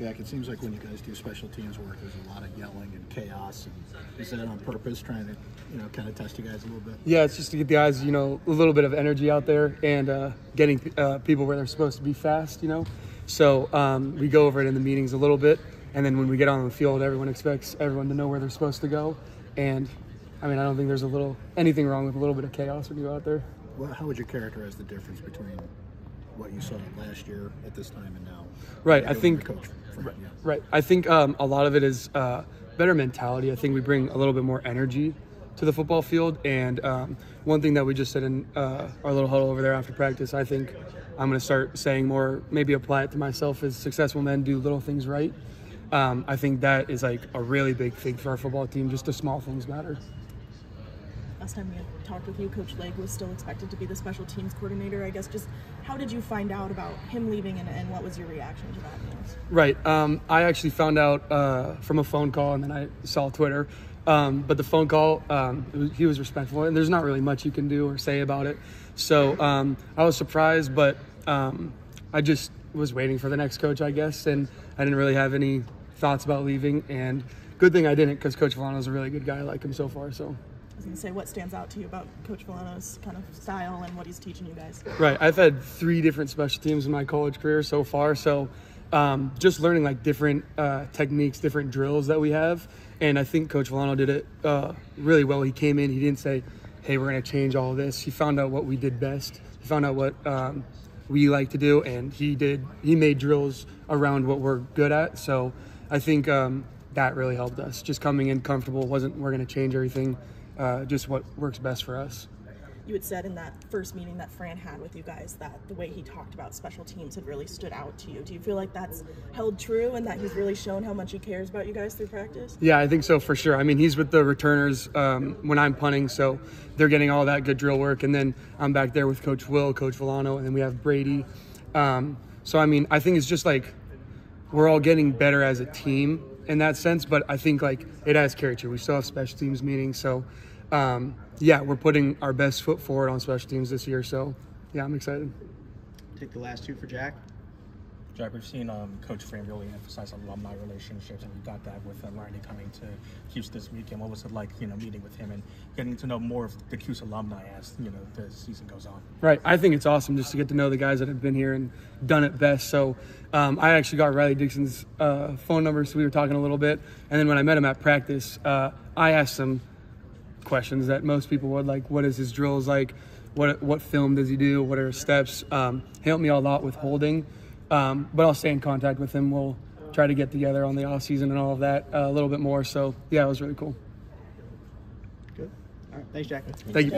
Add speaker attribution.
Speaker 1: Jack, it seems like when you guys do special teams work, there's a lot of yelling and chaos. And is that on purpose, trying to, you know, kind of test you guys a little bit?
Speaker 2: Yeah, it's just to get the guys, you know, a little bit of energy out there and uh, getting uh, people where they're supposed to be fast, you know. So um, we go over it in the meetings a little bit, and then when we get on the field, everyone expects everyone to know where they're supposed to go. And I mean, I don't think there's a little anything wrong with a little bit of chaos when you go out there.
Speaker 1: Well, how would you characterize the difference between what you saw last year at this time and now?
Speaker 2: Right, I think-
Speaker 1: coach, Frank, yeah.
Speaker 2: Right. I think um, a lot of it is uh, better mentality. I think we bring a little bit more energy to the football field. And um, one thing that we just said in uh, our little huddle over there after practice, I think I'm going to start saying more, maybe apply it to myself as successful men do little things right. Um, I think that is like a really big thing for our football team. Just the small things matter.
Speaker 3: Last time we had talked with you, Coach Legg was still expected to be the special teams coordinator. I guess just how did you find out about him leaving and, and what was your reaction to that news?
Speaker 2: Right. Um, I actually found out uh, from a phone call and then I saw Twitter. Um, but the phone call, um, was- he was respectful, and there's not really much you can do or say about it. So um, I was surprised, but um, I just was waiting for the next coach, I guess, and I didn't really have any thoughts about leaving. And good thing I didn't, because Coach Villano's a really good guy. I like him so far. So.
Speaker 3: Was going to say, what stands out to you about Coach Villano's kind of style and what he's teaching you guys?
Speaker 2: Right. I've had three different special teams in my college career so far. So um, just learning like different uh, techniques, different drills that we have. And I think Coach Villano did it uh, really well. He came in, he didn't say, hey, we're going to change all this. He found out what we did best. He found out what um, we like to do. And he did, he made drills around what we're good at. So I think um, that really helped us. Just coming in comfortable wasn't, we're going to change everything. Uh, just what works best for us.
Speaker 3: You had said in that first meeting that Fran had with you guys that the way he talked about special teams had really stood out to you. Do you feel like that's held true and that he's really shown how much he cares about you guys through practice?
Speaker 2: Yeah, I think so for sure. I mean, he's with the returners um, when I'm punting, so they're getting all that good drill work. And then I'm back there with Coach Will, Coach Villano, and then we have Brady. Um, so, I mean, I think it's just like we're all getting better as a team in that sense, but I think like it has through. We still have special teams meetings, so um, yeah, we're putting our best foot forward on special teams this year. So, yeah, I'm excited.
Speaker 4: Take the last two for Jack.
Speaker 5: Jack, we've seen um, Coach Fran really emphasize alumni relationships, and we got that with uh, coming to Cuse this weekend. What was it like, you know, meeting with him and getting to know more of the Cuse alumni as you know the season goes on?
Speaker 2: Right. I think it's awesome just to get to know the guys that have been here and done it best. So um, I actually got Riley Dixon's uh, phone number, so we were talking a little bit. And then when I met him at practice, uh, I asked him questions that most people would like. What is his drills like? What what film does he do? What are his steps? Um, he helped me a lot with holding, um, but I'll stay in contact with him. We'll try to get together on the off season and all of that uh, a little bit more. So yeah, it was really cool.
Speaker 4: Good. All right. Thanks, Jack.
Speaker 2: Thank you.